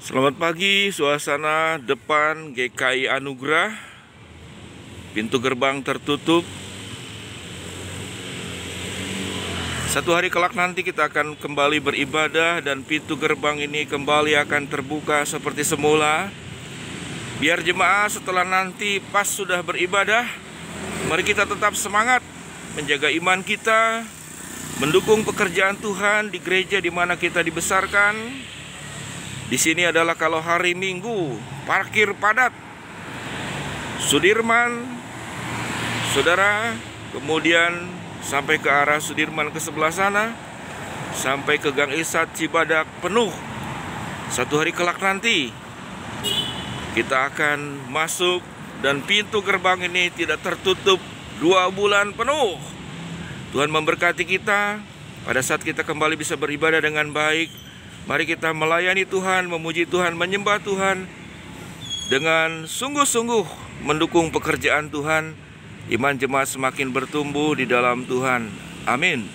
Selamat pagi, suasana depan GKI Anugrah. Pintu gerbang tertutup. Satu hari kelak nanti kita akan kembali beribadah dan pintu gerbang ini kembali akan terbuka seperti semula. Biar jemaah setelah nanti pas sudah beribadah, mari kita tetap semangat menjaga iman kita, mendukung pekerjaan Tuhan di gereja di mana kita dibesarkan. Di sini adalah kalau hari Minggu parkir padat. Sudirman, saudara, kemudian sampai ke arah Sudirman ke sebelah sana, sampai ke Gang Isat Cibadak penuh. Satu hari kelak nanti kita akan masuk dan pintu gerbang ini tidak tertutup dua bulan penuh. Tuhan memberkati kita pada saat kita kembali bisa beribadah dengan baik. Mari kita melayani Tuhan, memuji Tuhan, menyembah Tuhan dengan sungguh-sungguh mendukung pekerjaan Tuhan. Iman jemaat semakin bertumbuh di dalam Tuhan. Amin.